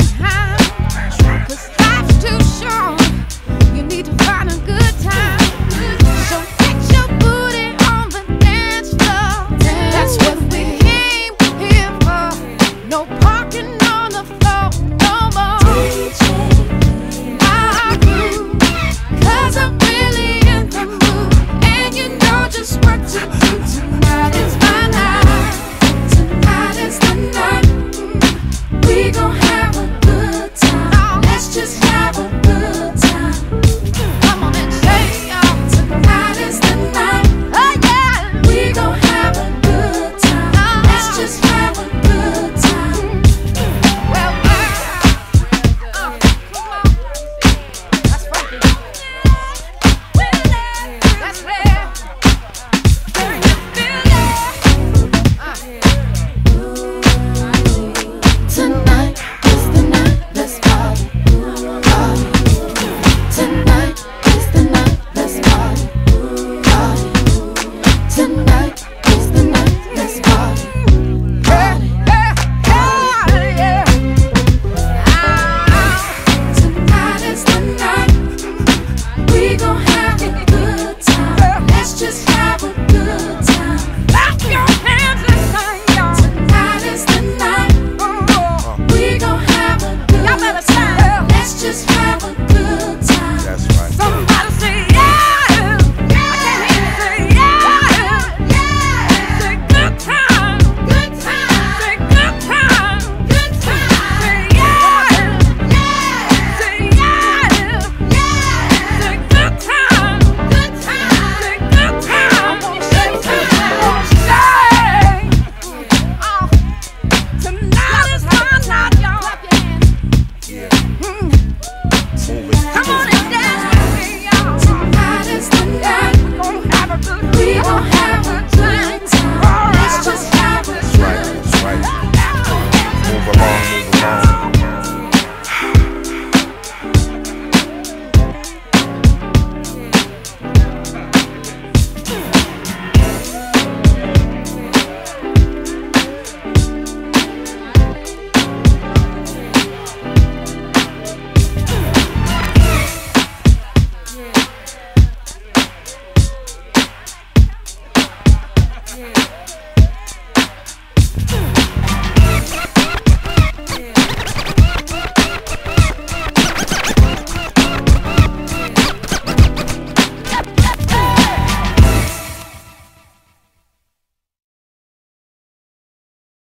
high. That's.